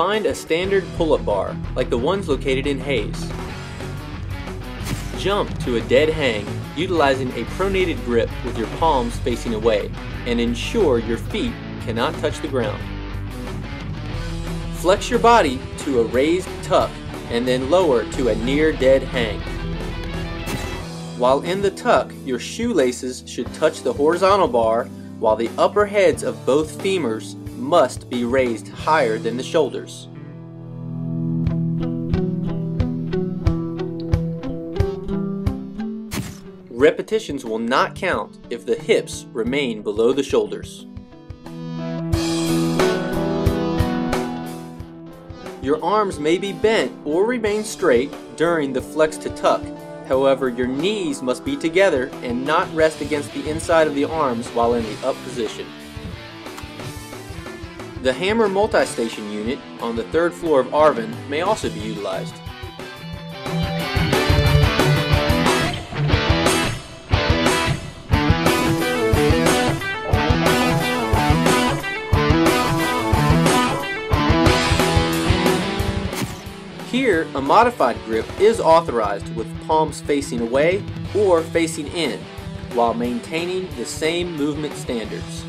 Find a standard pull-up bar, like the ones located in Hays. Jump to a dead hang, utilizing a pronated grip with your palms facing away, and ensure your feet cannot touch the ground. Flex your body to a raised tuck, and then lower to a near dead hang. While in the tuck, your shoelaces should touch the horizontal bar, while the upper heads of both femurs must be raised higher than the shoulders. Repetitions will not count if the hips remain below the shoulders. Your arms may be bent or remain straight during the flex to tuck. However, your knees must be together and not rest against the inside of the arms while in the up position. The Hammer multi-station unit on the third floor of Arvin may also be utilized. Here, a modified grip is authorized with palms facing away or facing in, while maintaining the same movement standards.